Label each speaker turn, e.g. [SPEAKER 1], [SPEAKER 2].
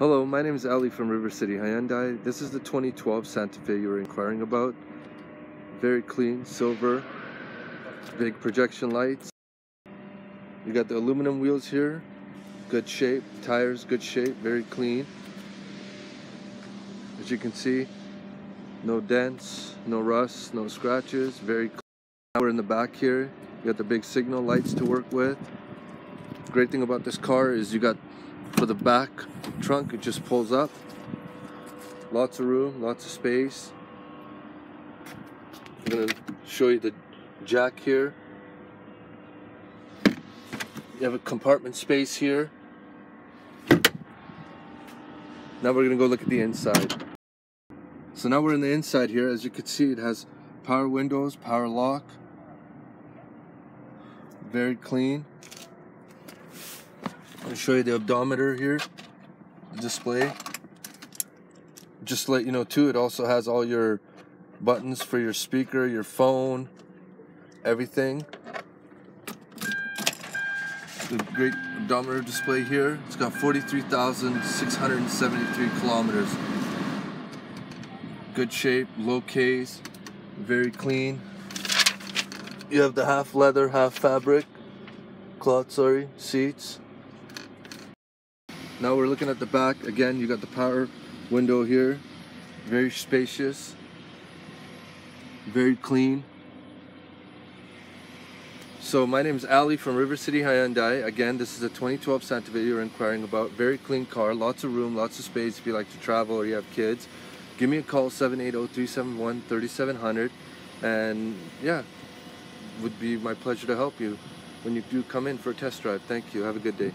[SPEAKER 1] Hello, my name is Ali from River City Hyundai. This is the 2012 Santa Fe you were inquiring about. Very clean, silver, big projection lights. You got the aluminum wheels here, good shape, tires, good shape, very clean. As you can see, no dents, no rust, no scratches, very clean. Now we're in the back here. You got the big signal lights to work with. Great thing about this car is you got for the back trunk it just pulls up. Lots of room lots of space. I'm gonna show you the jack here. You have a compartment space here. Now we're gonna go look at the inside. So now we're in the inside here. As you can see it has power windows power lock. Very clean I'll show you the odometer here, the display. Just to let you know too, it also has all your buttons for your speaker, your phone, everything. The great odometer display here. It's got 43,673 kilometers. Good shape, low case, very clean. You have the half leather, half fabric, cloth, sorry, seats. Now we're looking at the back. Again, you got the power window here. Very spacious. Very clean. So my name is Ali from River City Hyundai. Again, this is a 2012 Santa Fe you're inquiring about. Very clean car, lots of room, lots of space if you like to travel or you have kids. Give me a call, 780-371-3700. And yeah, would be my pleasure to help you when you do come in for a test drive. Thank you. Have a good day.